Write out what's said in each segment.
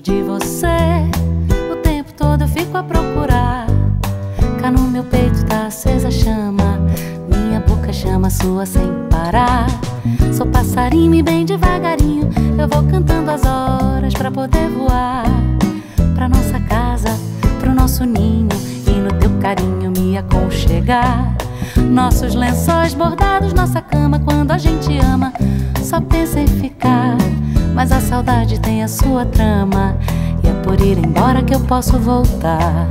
de você. O tempo todo eu fico a procurar. Cá no meu peito acesa chama. Minha boca chama sua sem parar. Sou passarinho e bem devagarinho. Eu vou cantando as horas pra poder voar. Pra nossa casa, pro nosso ninho. E no teu carinho me aconchegar. Nossos lençóis bordados, nossa cama. Quando a gente ama, só pensa em ficar. Mas a saudade tem a sua trama E é por ir embora que eu posso voltar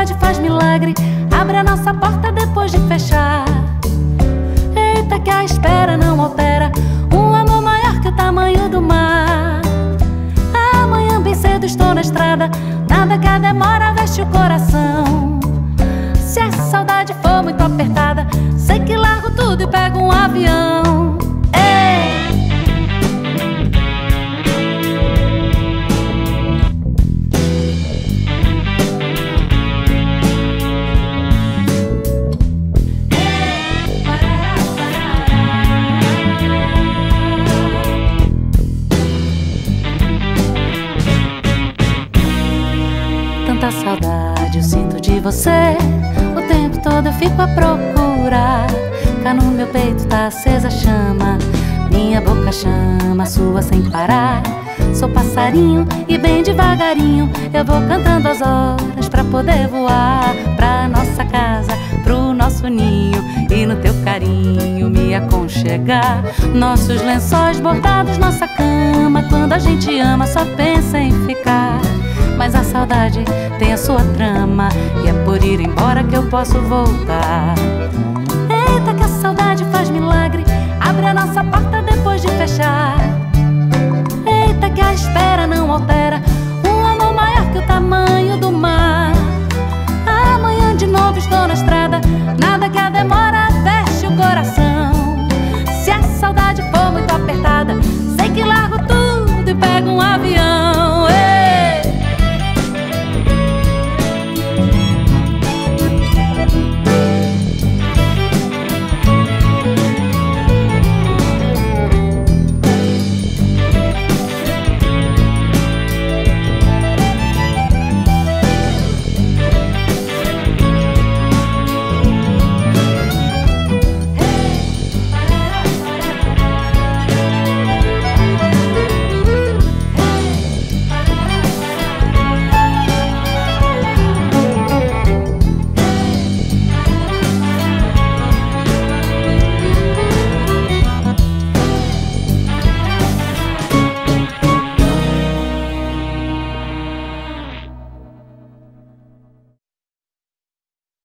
saudade faz milagre. Abre a nossa porta depois de fechar. Eita que a espera não altera Um amor maior que o tamanho do mar. Amanhã bem cedo estou na estrada. Nada que a demora veste o coração. Se a saudade for muito apertada Sei que largo tudo e pego um avião você. O tempo todo eu fico a procurar. Cá no meu peito tá acesa a chama. Minha boca chama, sua sem parar. Sou passarinho e bem devagarinho eu vou cantando as horas pra poder voar pra nossa casa, pro nosso ninho e no teu carinho me aconchegar. Nossos lençóis bordados, nossa cama. Quando a gente ama, só pensa em ficar. Mas a saudade tem a sua trama. E é por ir embora que eu posso voltar